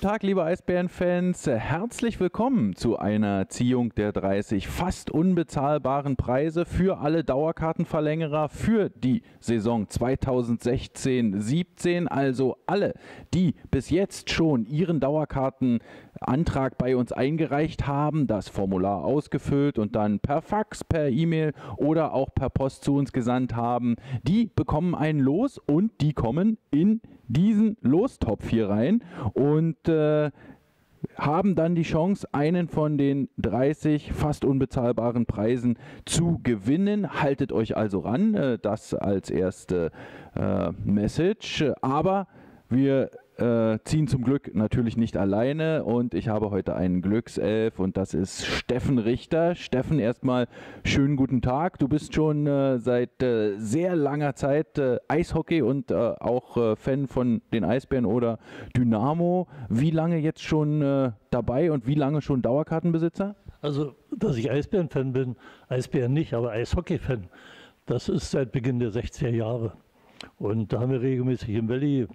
Tag, liebe Eisbären-Fans. Herzlich willkommen zu einer Ziehung der 30 fast unbezahlbaren Preise für alle Dauerkartenverlängerer für die Saison 2016-17. Also alle, die bis jetzt schon ihren Dauerkartenantrag bei uns eingereicht haben, das Formular ausgefüllt und dann per Fax, per E-Mail oder auch per Post zu uns gesandt haben, die bekommen ein Los und die kommen in diesen Lostopf hier rein und äh, haben dann die Chance, einen von den 30 fast unbezahlbaren Preisen zu gewinnen. Haltet euch also ran, äh, das als erste äh, Message. Aber wir äh, ziehen zum Glück natürlich nicht alleine und ich habe heute einen Glückself und das ist Steffen Richter. Steffen, erstmal schönen guten Tag. Du bist schon äh, seit äh, sehr langer Zeit äh, Eishockey und äh, auch äh, Fan von den Eisbären oder Dynamo. Wie lange jetzt schon dabei und wie lange schon Dauerkartenbesitzer? Also, dass ich Eisbären-Fan bin, Eisbären nicht, aber Eishockey-Fan, das ist seit Beginn der 60er Jahre. Und da haben wir regelmäßig im Valley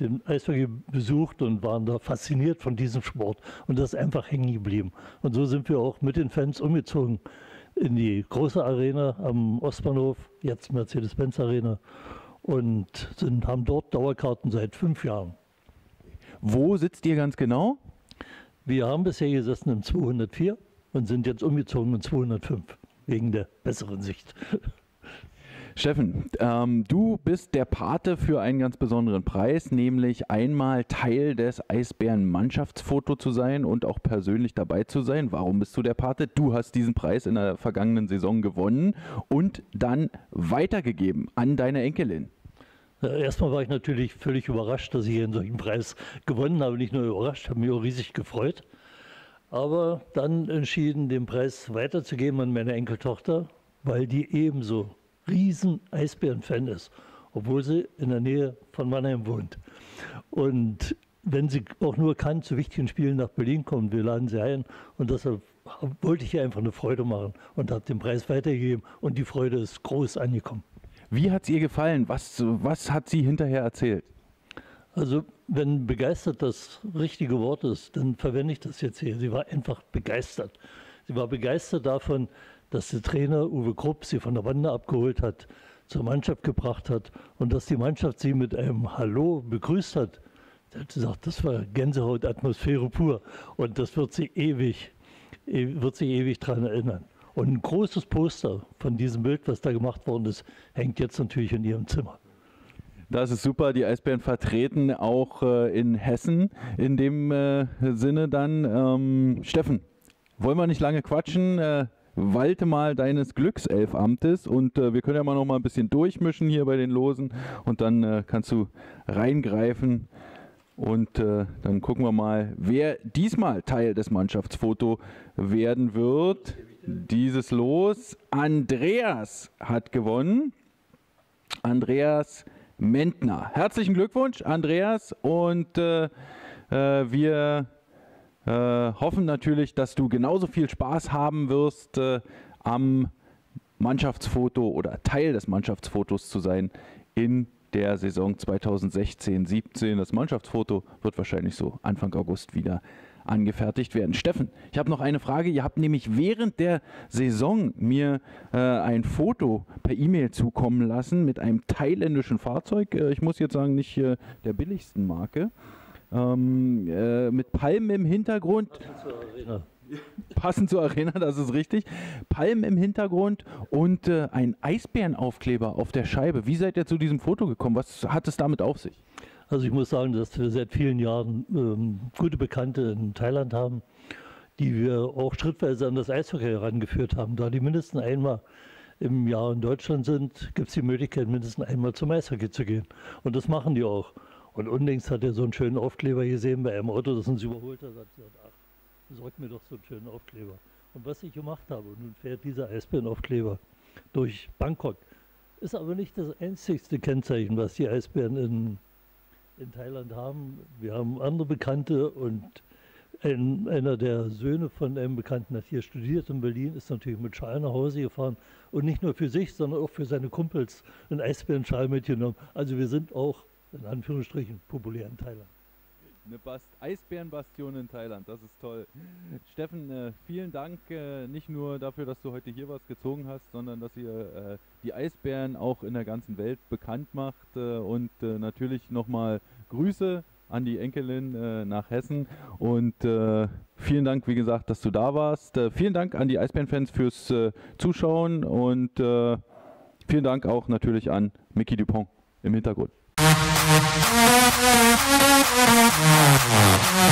den Eishockey besucht und waren da fasziniert von diesem Sport. Und das ist einfach hängen geblieben. Und so sind wir auch mit den Fans umgezogen in die große Arena am Ostbahnhof, jetzt Mercedes-Benz Arena, und sind, haben dort Dauerkarten seit fünf Jahren. Wo sitzt ihr ganz genau? Wir haben bisher gesessen im 204 und sind jetzt umgezogen in 205, wegen der besseren Sicht. Steffen, ähm, du bist der Pate für einen ganz besonderen Preis, nämlich einmal Teil des Eisbären-Mannschaftsfoto zu sein und auch persönlich dabei zu sein. Warum bist du der Pate? Du hast diesen Preis in der vergangenen Saison gewonnen und dann weitergegeben an deine Enkelin. Erstmal war ich natürlich völlig überrascht, dass ich einen solchen Preis gewonnen habe. Nicht nur überrascht, habe mich auch riesig gefreut. Aber dann entschieden, den Preis weiterzugeben an meine Enkeltochter, weil die ebenso riesen Eisbären-Fan ist, obwohl sie in der Nähe von Mannheim wohnt. Und wenn sie auch nur kann, zu wichtigen Spielen nach Berlin kommen, wir laden sie ein. Und deshalb wollte ich ihr einfach eine Freude machen und habe den Preis weitergegeben. Und die Freude ist groß angekommen. Wie hat es ihr gefallen? Was, was hat sie hinterher erzählt? Also, wenn begeistert das richtige Wort ist, dann verwende ich das jetzt hier. Sie war einfach begeistert. Sie war begeistert davon, dass der Trainer Uwe Krupp sie von der Wande abgeholt hat, zur Mannschaft gebracht hat und dass die Mannschaft sie mit einem Hallo begrüßt hat. Er hat gesagt, das war Gänsehautatmosphäre pur und das wird sie ewig, e, wird sie ewig daran erinnern. Und ein großes Poster von diesem Bild, was da gemacht worden ist, hängt jetzt natürlich in ihrem Zimmer. Das ist super. Die Eisbären vertreten auch äh, in Hessen in dem äh, Sinne dann. Ähm, Steffen, wollen wir nicht lange quatschen? Äh, walte mal deines Glückselfamtes und äh, wir können ja mal noch mal ein bisschen durchmischen hier bei den Losen und dann äh, kannst du reingreifen und äh, dann gucken wir mal, wer diesmal Teil des Mannschaftsfoto werden wird. Dieses Los. Andreas hat gewonnen. Andreas Mentner. Herzlichen Glückwunsch, Andreas. Und äh, äh, wir äh, hoffen natürlich, dass du genauso viel Spaß haben wirst äh, am Mannschaftsfoto oder Teil des Mannschaftsfotos zu sein in der Saison 2016-17. Das Mannschaftsfoto wird wahrscheinlich so Anfang August wieder angefertigt werden. Steffen, ich habe noch eine Frage. Ihr habt nämlich während der Saison mir äh, ein Foto per E-Mail zukommen lassen mit einem thailändischen Fahrzeug. Äh, ich muss jetzt sagen, nicht äh, der billigsten Marke ähm, äh, mit Palmen im Hintergrund. Passend zur Arena. Das ist richtig. Palmen im Hintergrund und äh, ein Eisbärenaufkleber auf der Scheibe. Wie seid ihr zu diesem Foto gekommen? Was hat es damit auf sich? Also ich muss sagen, dass wir seit vielen Jahren ähm, gute Bekannte in Thailand haben, die wir auch schrittweise an das Eishockey herangeführt haben. Da die mindestens einmal im Jahr in Deutschland sind, gibt es die Möglichkeit, mindestens einmal zum Eishockey zu gehen. Und das machen die auch. Und unlängst hat er so einen schönen Aufkleber gesehen bei einem Auto, das uns überholt hat. Hat gesagt, ach, besorgt mir doch so einen schönen Aufkleber. Und was ich gemacht habe, nun fährt dieser Eisbärenaufkleber durch Bangkok. Ist aber nicht das einzigste Kennzeichen, was die Eisbären in, in Thailand haben. Wir haben andere Bekannte und ein, einer der Söhne von einem Bekannten hat hier studiert in Berlin, ist natürlich mit Schal nach Hause gefahren und nicht nur für sich, sondern auch für seine Kumpels einen Eisbärenschal mitgenommen. Also wir sind auch in Anführungsstrichen populär in Thailand. Eine Bast Eisbärenbastion in Thailand, das ist toll. Steffen, äh, vielen Dank äh, nicht nur dafür, dass du heute hier was gezogen hast, sondern dass ihr äh, die Eisbären auch in der ganzen Welt bekannt macht äh, und äh, natürlich nochmal Grüße an die Enkelin äh, nach Hessen und vielen Dank, wie gesagt, dass du da warst. vielen Dank an die Eisbärenfans fürs Zuschauen und vielen Dank auch natürlich an Mickey Dupont im Hintergrund. Thank you.